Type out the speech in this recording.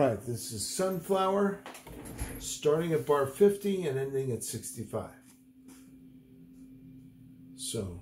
All right, this is Sunflower, starting at bar 50 and ending at 65. So